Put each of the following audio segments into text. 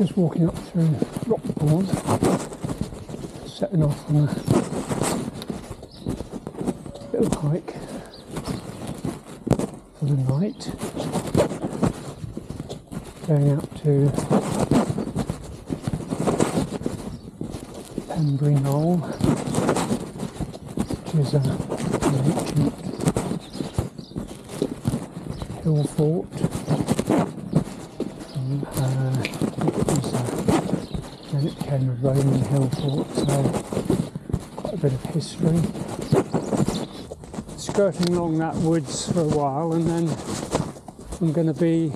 just walking up through Rockbourne, setting off on a little hike for the night, going out to Penbury Knoll, which is a, an ancient hill fort from, uh, I think it was, it became a Roman hill fort, so quite a bit of history. Skirting along that woods for a while, and then I'm going to be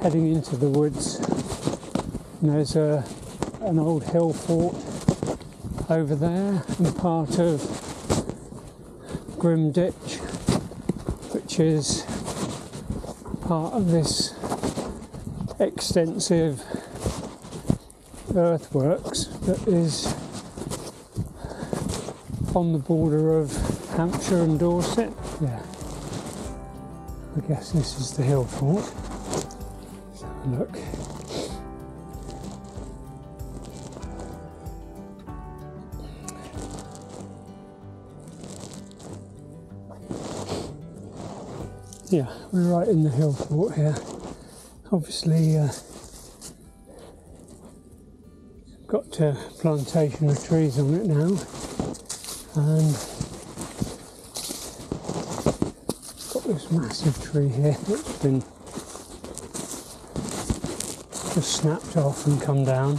heading into the woods. And there's a an old hill fort over there, and part of Grim Ditch, which is part of this extensive earthworks that is on the border of Hampshire and Dorset. Yeah. I guess this is the hill fort. Let's have a look. Yeah, we're right in the hill fort here. Obviously, uh, got a plantation of trees on it now, and got this massive tree here that's been just snapped off and come down.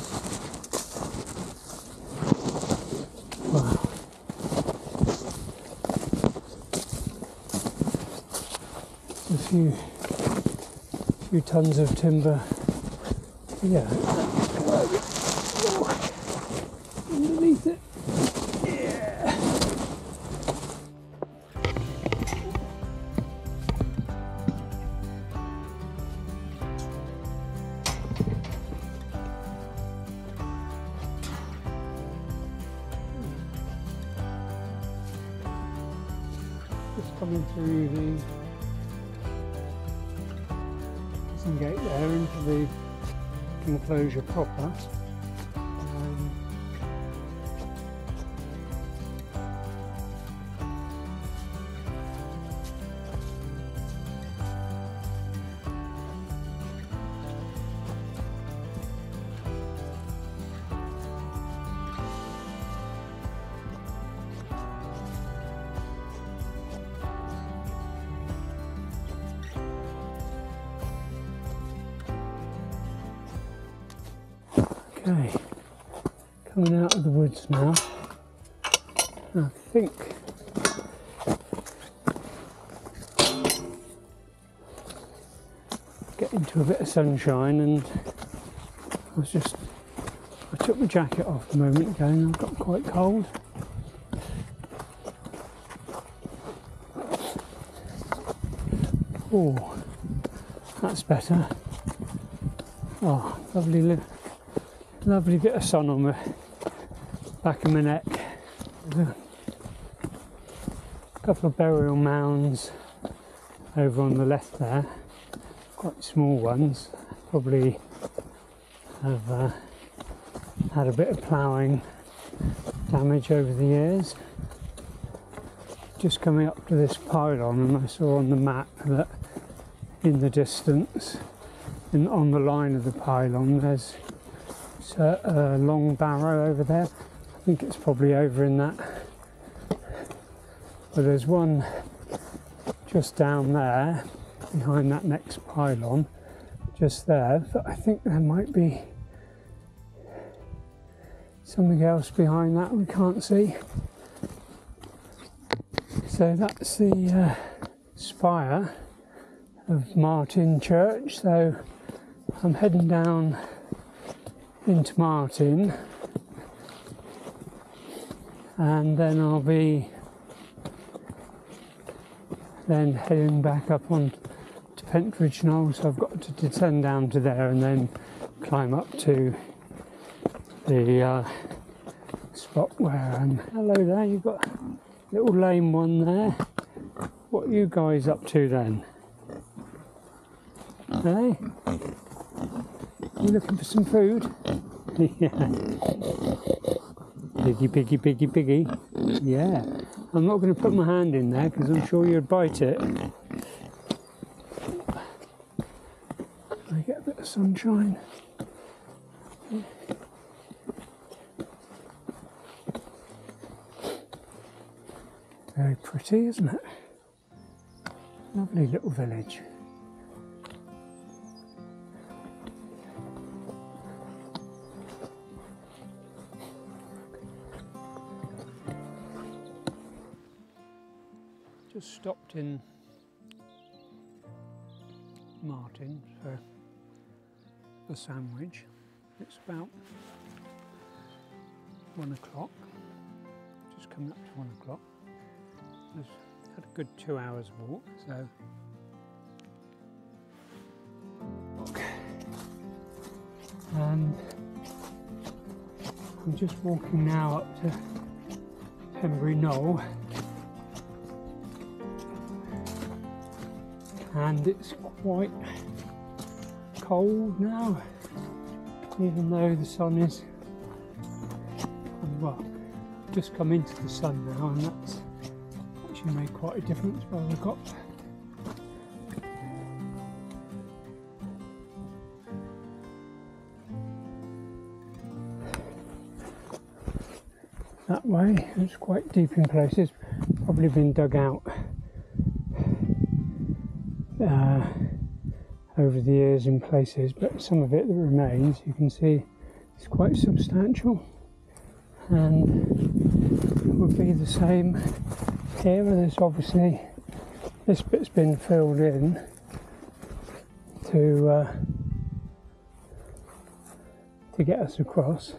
Wow. a few few tons of timber. Yeah. Just coming through the some gate there into the enclosure proper. Okay, coming out of the woods now. I think get into a bit of sunshine and I was just I took my jacket off a moment ago and I got quite cold. Oh, that's better. Oh, lovely li- lovely bit of sun on the back of my neck. A couple of burial mounds over on the left there, quite small ones, probably have uh, had a bit of ploughing damage over the years. Just coming up to this pylon, and I saw on the map that in the distance, and on the line of the pylon, there's a, a long barrow over there. I think it's probably over in that. But there's one just down there, behind that next pylon, just there. But I think there might be something else behind that we can't see. So that's the uh, spire of Martin Church. So I'm heading down into Martin. And then I'll be then heading back up on to Pentridge Knoll. So I've got to descend down to there and then climb up to the uh, spot where I'm hello there you've got a little lame one there. What are you guys up to then? Hey You looking for some food? yeah. Piggy, piggy, piggy, biggie. Yeah. I'm not going to put my hand in there because I'm sure you'd bite it. I get a bit of sunshine. Very pretty, isn't it? Lovely little village. Just stopped in Martin for a sandwich. It's about one o'clock, just coming up to one o'clock. I've had a good two hours walk, so. And I'm just walking now up to Penbury Knoll. And it's quite cold now, even though the sun is, well, just come into the sun now, and that's actually made quite a difference where we've got that way. It's quite deep in places, probably been dug out over the years in places, but some of it that remains, you can see, is quite substantial, and it would be the same here. There's obviously this bit's been filled in to uh, to get us across.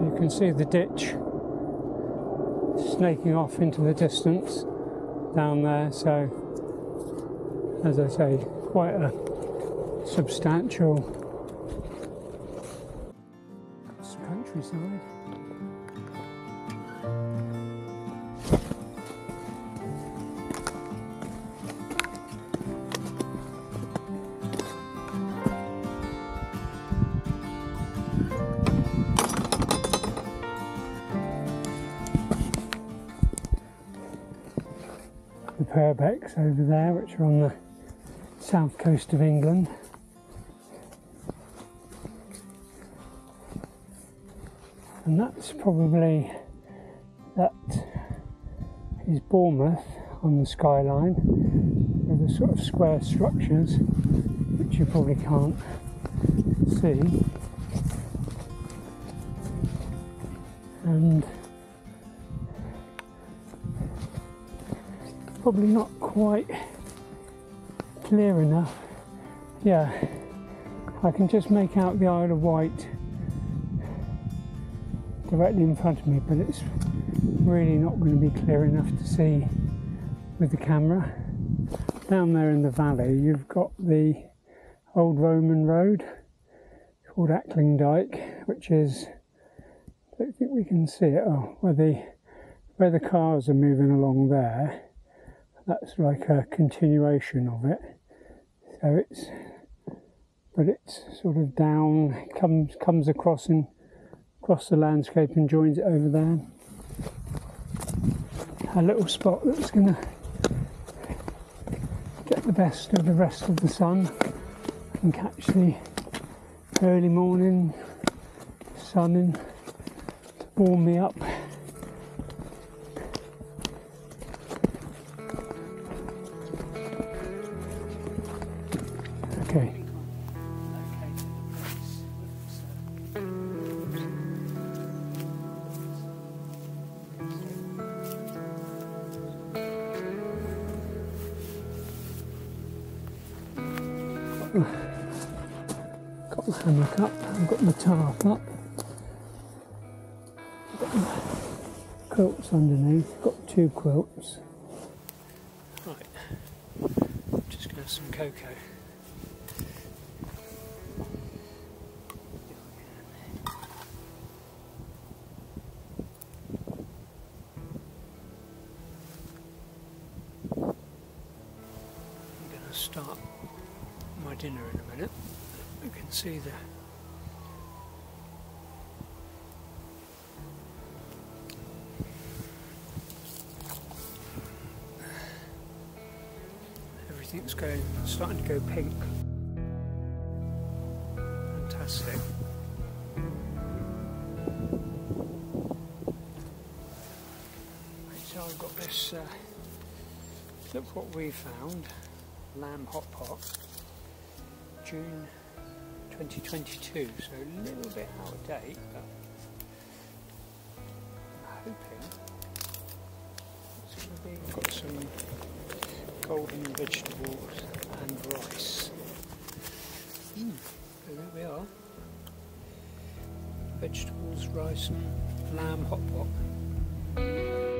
You can see the ditch snaking off into the distance down there. So, as I say, quite a substantial countryside. the Purbecks over there, which are on the south coast of England. And that's probably that is Bournemouth on the skyline with the sort of square structures which you probably can't see. And probably not quite clear enough. Yeah, I can just make out the Isle of Wight directly in front of me, but it's really not going to be clear enough to see with the camera. Down there in the valley, you've got the old Roman road called Ackling Dyke, which is I don't think we can see it. Oh, where the where the cars are moving along there that's like a continuation of it. So it's, but it's sort of down, comes comes across and across the landscape and joins it over there. A little spot that's going to get the best of the rest of the sun and catch the early morning sun and warm me up. Tarp up, quilts underneath, got two quilts. Right, just gonna have some cocoa. I'm going to start my dinner in a minute. You can see the everything's going starting to go pink. Fantastic. So I've got this. Uh, look what we found. Lamb hot pot. June 2022. So a little bit out of date, but I'm hoping it's going to be got some vegetables and rice. Mm, there we are. Vegetables, rice and lamb hot pot.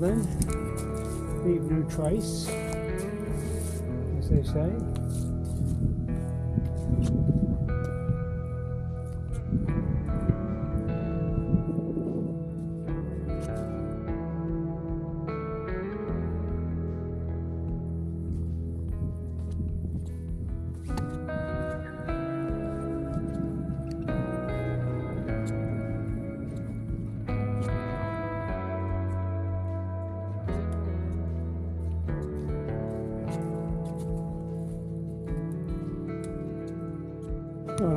Then. Leave no trace, as they say.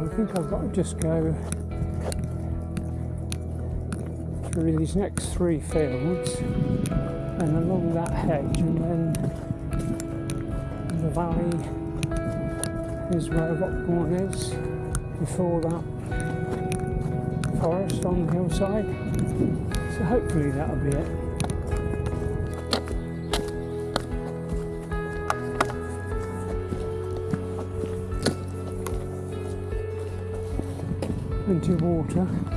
I think I've got to just go through these next three fields and along that hedge and then the valley is where Rockbourne is before that forest on the hillside. So hopefully that'll be it. Plenty water.